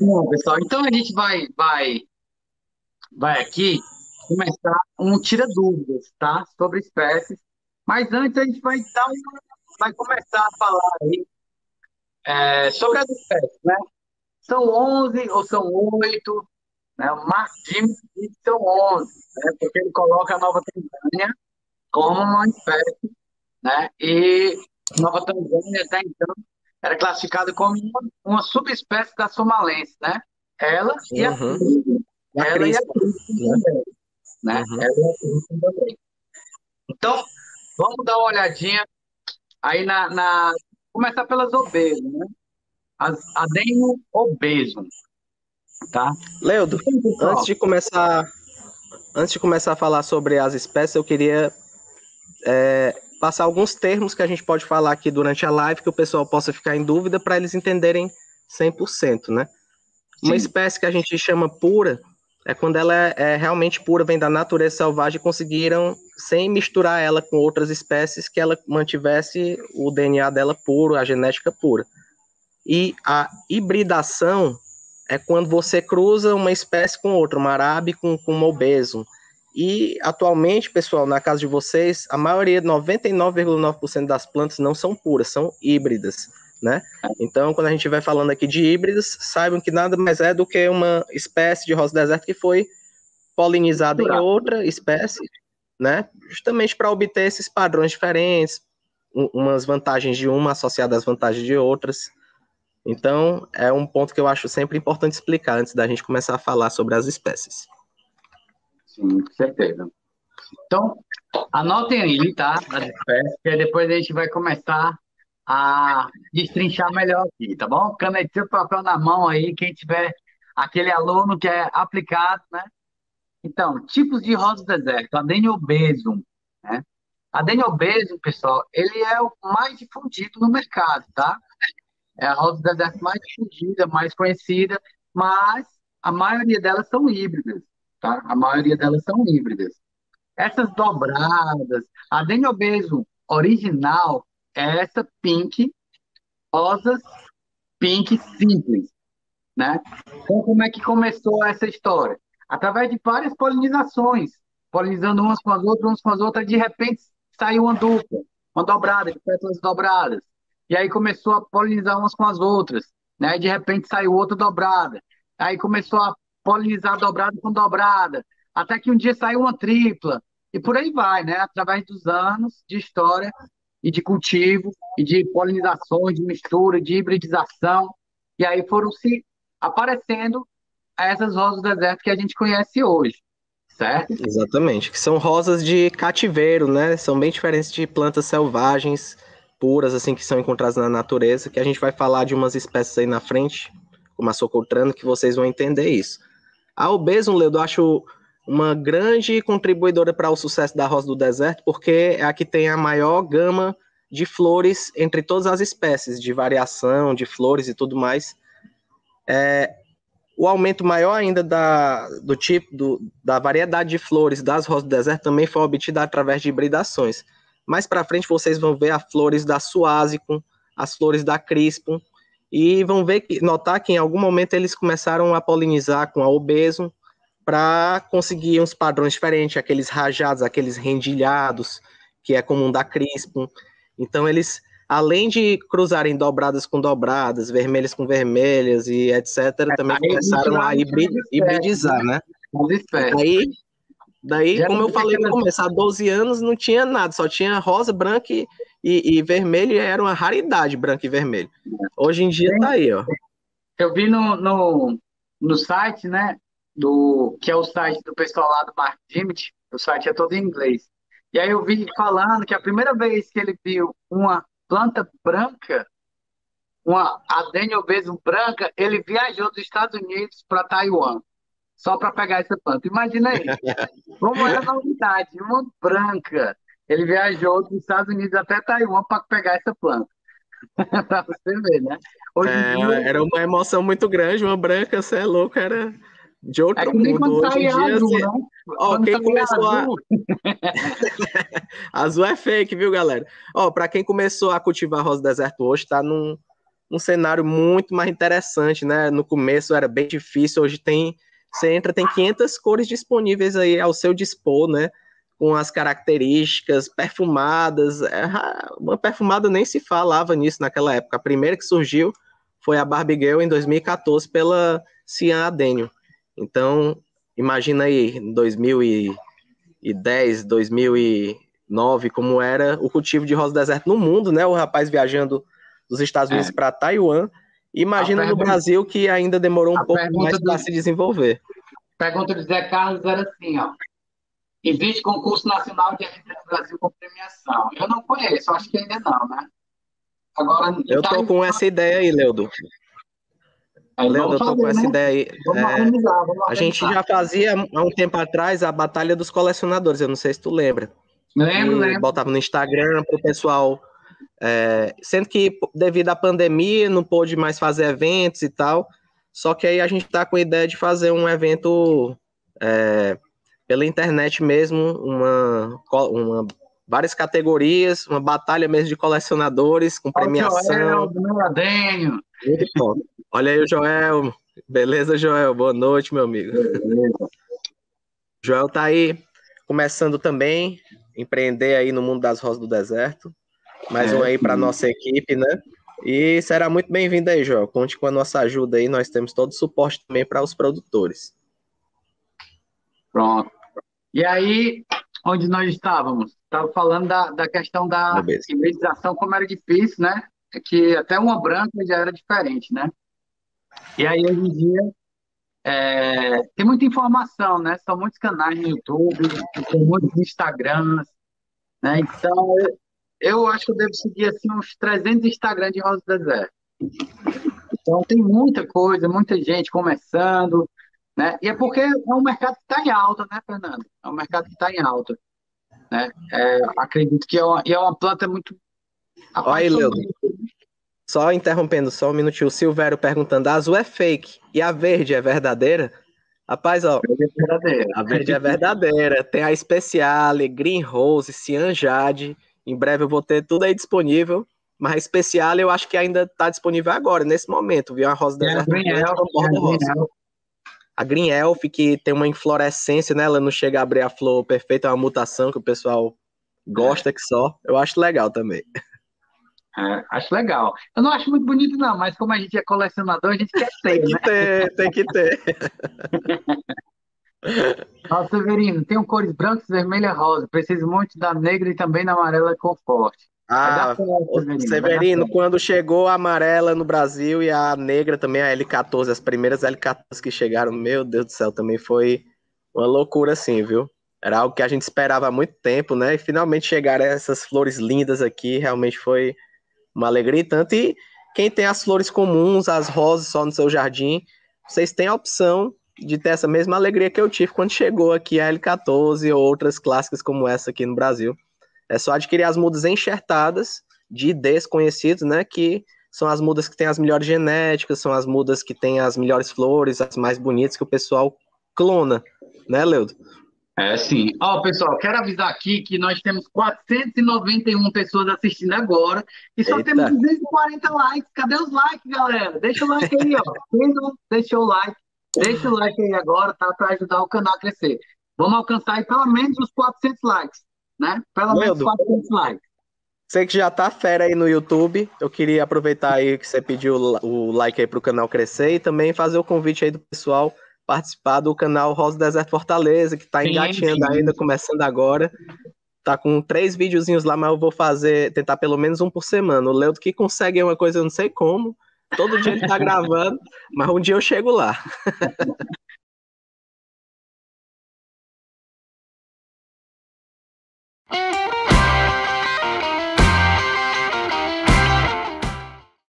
Vamos lá, pessoal. Então a gente vai, vai, vai aqui começar um tira dúvidas, tá? Sobre espécies. Mas antes a gente vai dar uma, vai começar a falar aí é, sobre as espécies, né? São 11 ou são 8, né? O Mark que são 11, né? Porque ele coloca a Nova Tanzânia como uma espécie, né? E Nova Tanzânia até então era classificada como uma, uma subespécie da somalense, né? Ela e a Uhum. A ela e a crispa, Crispin né? também, né? Uhum. Ela e a Crispin também. Então, vamos dar uma olhadinha aí na, na... Começar pelas obesas, né? As adeno obeso, tá? Leudo, antes de começar, antes de começar a falar sobre as espécies, eu queria é, passar alguns termos que a gente pode falar aqui durante a live que o pessoal possa ficar em dúvida para eles entenderem 100%, né? Uma sim, espécie que a gente chama pura é quando ela é, é realmente pura, vem da natureza selvagem conseguiram, sem misturar ela com outras espécies, que ela mantivesse o DNA dela puro, a genética pura. E a hibridação é quando você cruza uma espécie com outra, uma arabe com, com uma obeso. E atualmente, pessoal, na casa de vocês, a maioria, 99,9% das plantas não são puras, são híbridas, né? Então, quando a gente vai falando aqui de híbridas, saibam que nada mais é do que uma espécie de rosa deserto que foi polinizada em outra espécie, né? Justamente para obter esses padrões diferentes, um- umas vantagens de uma associadas às vantagens de outras. Então, é um ponto que eu acho sempre importante explicar antes da gente começar a falar sobre as espécies. Sim, com certeza. Então, anotem aí, tá? As espécies, que aí depois a gente vai começar a destrinchar melhor aqui, tá bom? Canetinha, papel na mão aí, quem tiver aquele aluno que é aplicado, né? Então, tipos de rosa deserto, Adenobesum, né? Adenobesum, pessoal, ele é o mais difundido no mercado, tá? É a rosa deserto mais difundida, mais conhecida, mas a maioria delas são híbridas, tá? A maioria delas são híbridas. Essas dobradas, a Deniobeso original é essa pink, rosas pink simples, né? Então, como é que começou essa história? Através de várias polinizações, polinizando umas com as outras, umas com as outras, de repente saiu uma dupla, uma dobrada, de pétalas dobradas. E aí começou a polinizar umas com as outras, né? De repente saiu outra dobrada. Aí começou a polinizar dobrada com dobrada, até que um dia saiu uma tripla. E por aí vai, né? Através dos anos de história e de cultivo, e de polinizações, de mistura, de hibridização. E aí foram se aparecendo essas rosas do deserto que a gente conhece hoje, certo? Exatamente, que são rosas de cativeiro, né? São bem diferentes de plantas selvagens, puras, assim, que são encontradas na natureza, que a gente vai falar de umas espécies aí na frente, como a socotrano, que vocês vão entender isso. A obesum, Leudo, eu acho uma grande contribuidora para o sucesso da rosa do deserto, porque é a que tem a maior gama de flores entre todas as espécies, de variação, de flores e tudo mais. É, o aumento maior ainda da, do tipo, do, da variedade de flores das rosas do deserto também foi obtida através de hibridações. Mais para frente vocês vão ver as flores da Suazicum, as flores da Crispum, e vão ver que, notar que em algum momento eles começaram a polinizar com a Obesum para conseguir uns padrões diferentes, aqueles rajados, aqueles rendilhados, que é comum da Crispum. Então eles além de cruzarem dobradas com dobradas, vermelhas com vermelhas e etc., também Aí começaram a hibridizar, né? Espécies. Daí, daí como eu falei no começo, há 12 anos não tinha nada, só tinha rosa, branca e, e, e vermelho, era uma raridade branco e vermelho. Hoje em dia tá aí, ó. Eu vi no, no, no site, né, do, que é o site do pessoal lá do Mark Dimit, o site é todo em inglês. E aí eu vi falando que a primeira vez que ele viu uma planta branca, uma Adeniobesum branca, ele viajou dos Estados Unidos para Taiwan, só para pegar essa planta. Imagina aí, como era a novidade, uma branca. Ele viajou dos Estados Unidos até Taiwan para pegar essa planta. Para você ver, né? É, dia, era uma emoção muito grande, uma branca, você é louco, era de É outro nem mundo. Hoje em dia, azul, você- né? Ó, quem começou a- azul, Azul é fake, viu, galera? Ó, pra quem começou a cultivar rosa do deserto hoje, tá num, um cenário muito mais interessante, né? No começo era bem difícil, hoje tem você entra, tem 500 cores disponíveis aí ao seu dispor, né? Com as características perfumadas. É, uma perfumada nem se falava nisso naquela época. A primeira que surgiu foi a Barbie Girl em 2014 pela Cian Adenio. Então, imagina aí, em 2010, 2009, como era o cultivo de rosa deserto no mundo, né? O rapaz viajando dos Estados Unidos é. para Taiwan. Imagina pergunta, no Brasil que ainda demorou um pouco mais para se desenvolver. A pergunta do Zé Carlos era assim, ó. Existe concurso nacional de agente no Brasil com premiação? Eu não conheço, acho que ainda não, né? Agora, eu tô tá com essa ideia aí, Leudo. Aí, Leandro, eu tô com essa né? ideia aí. Vamos é, a gente já fazia há um tempo atrás a Batalha dos Colecionadores, eu não sei se tu lembra. Lembro, lembro. Botava no Instagram para o pessoal. É, sendo que devido à pandemia não pôde mais fazer eventos e tal. Só que aí a gente está com a ideia de fazer um evento é, pela internet mesmo, uma, uma várias categorias, uma batalha mesmo de colecionadores com premiação. Joel, Muito bom. Olha aí o Joel. Beleza, Joel? Boa noite, meu amigo. Beleza. Joel tá aí começando também empreender aí no mundo das rosas do deserto. Mais é, um aí para nossa equipe, né? E será muito bem-vindo aí, Joel. Conte com a nossa ajuda aí. Nós temos todo o suporte também para os produtores. Pronto. E aí, onde nós estávamos? Estava falando da, da questão da hibridalização, como era difícil, né? É que até uma branca já era diferente, né? E aí, hoje em dia, é, tem muita informação, né? São muitos canais no YouTube, tem muitos Instagrams, né? Então, eu, eu acho que eu devo seguir assim uns 300 Instagram de Rosa do Deserto. Então, tem muita coisa, muita gente começando, né? E é porque é um mercado que está em alta, né, Fernando? É um mercado que está em alta. Né? É, acredito que é uma, é uma planta muito. Olha aí, Leandro. Só interrompendo só um minutinho, o Silvério perguntando: a azul é fake e a verde é verdadeira? Rapaz, ó. A verde é verdadeira. A verde é verdadeira. Tem a Speciale, Green Rose, Cian Jade. Em breve eu vou ter tudo aí disponível. Mas a Speciale eu acho que ainda está disponível agora, nesse momento, viu? A rosa é, Elf, é rosa. A Green Elf, que tem uma inflorescência, né? Ela não chega a abrir a flor perfeita, é uma mutação que o pessoal gosta que só. Eu acho legal também. É, acho legal. Eu não acho muito bonito, não, mas como a gente é colecionador, a gente quer ter. tem que né? ter, tem que ter. Ó, Severino, tem cores brancas, vermelha e rosa. Preciso muito da negra e também da amarela com forte. Ah, Severino, Severino quando chegou a amarela no Brasil e a negra também, a L14, as primeiras L14 que chegaram, meu Deus do céu, também foi uma loucura assim, viu? Era algo que a gente esperava há muito tempo, né? E finalmente chegaram essas flores lindas aqui, realmente foi uma alegria e tanto. E quem tem as flores comuns, as rosas só no seu jardim, vocês têm a opção de ter essa mesma alegria que eu tive quando chegou aqui a L14 ou outras clássicas como essa aqui no Brasil. É só adquirir as mudas enxertadas de desconhecidos, né? Que são as mudas que têm as melhores genéticas, são as mudas que têm as melhores flores, as mais bonitas que o pessoal clona, né, Leudo? É sim. Ó, pessoal, quero avisar aqui que nós temos 491 pessoas assistindo agora e só Eita. temos 240 likes. Cadê os likes, galera? Deixa o like aí, ó. Quem não deixou o like, deixa o like aí agora, tá? Para ajudar o canal a crescer. Vamos alcançar aí pelo menos os 400 likes, né? Pelo menos 400 likes. Sei que já tá fera aí no YouTube. Eu queria aproveitar aí que você pediu o like aí pro canal crescer e também fazer o convite aí do pessoal participar do canal Rosa Deserto Fortaleza, que está engatinhando ainda, começando agora. Tá com três videozinhos lá, mas eu vou fazer, tentar pelo menos um por semana. O Leudo que consegue uma coisa, eu não sei como. Todo dia ele tá gravando, mas um dia eu chego lá.